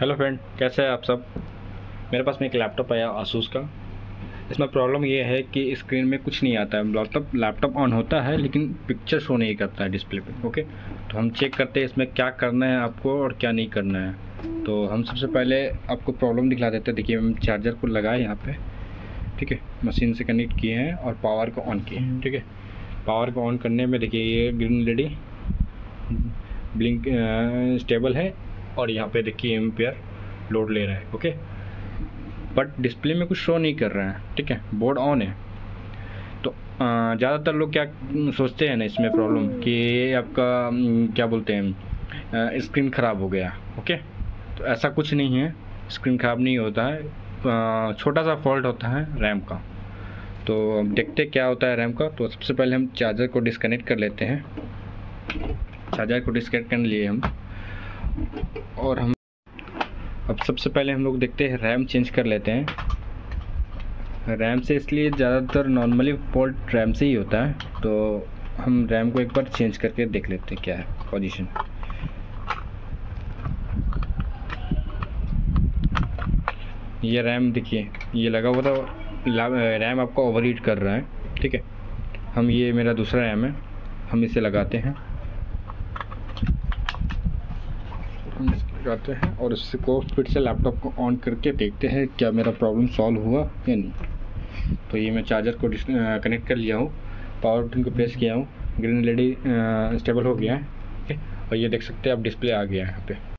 Hello friend कैसे हैं आप सब? मेरे पास में एक लैपटॉप आया आसूस का। इसमें प्रॉब्लम ये है कि स्क्रीन में कुछ नहीं आता है। लैपटॉप लैपटॉप ऑन होता है, लेकिन पिक्चर शो नहीं करता है डिस्प्ले पे ओके तो हम चेक करते हैं इसमें क्या करना है आपको और क्या नहीं करना है। तो हम सबसे पहले आपको प्रॉब्लम दिखला देते हैं। देखिए, हम चार्जर को लगाए यहाँ पर ठीक है? मशीन से कनेक्ट किए हैं और पावर को ऑन किए हैं, ठीक है? पावर को ऑन करने में देखिए ये ग्रीन लेडी ब्लिंक स्टेबल है। और यहाँ पे देखिए एम्पियर लोड ले रहा है ओके बट डिस्प्ले में कुछ शो नहीं कर रहा है, ठीक है? बोर्ड ऑन है। तो ज़्यादातर लोग क्या सोचते हैं ना इसमें प्रॉब्लम कि आपका क्या बोलते हैं स्क्रीन ख़राब हो गया ओके तो ऐसा कुछ नहीं है। स्क्रीन ख़राब नहीं होता है। छोटा सा फॉल्ट होता है रैम का। तो देखते क्या होता है रैम का। तो सबसे पहले हम चार्जर को डिस्कनेक्ट कर लेते हैं। चार्जर को डिस्कनेक्ट कर लिए हम। और हम अब सबसे पहले हम लोग देखते हैं रैम चेंज कर लेते हैं। रैम से इसलिए ज़्यादातर नॉर्मली फॉल्ट रैम से ही होता है तो हम रैम को एक बार चेंज करके देख लेते हैं क्या है पोजीशन ये रैम देखिए, ये लगा हुआ था रैम आपका ओवर हीट कर रहा है, ठीक है। हम ये मेरा दूसरा रैम है, हम इसे लगाते हैं। लगाते हैं और इसको फिर से लैपटॉप को ऑन करके देखते हैं क्या मेरा प्रॉब्लम सॉल्व हुआ या नहीं। तो ये मैं चार्जर को कनेक्ट कर लिया हूँ पावर बटन को प्रेस किया हूँ ग्रीन लेडी स्टेबल हो गया है और ये देख सकते हैं अब डिस्प्ले आ गया है यहाँ पे।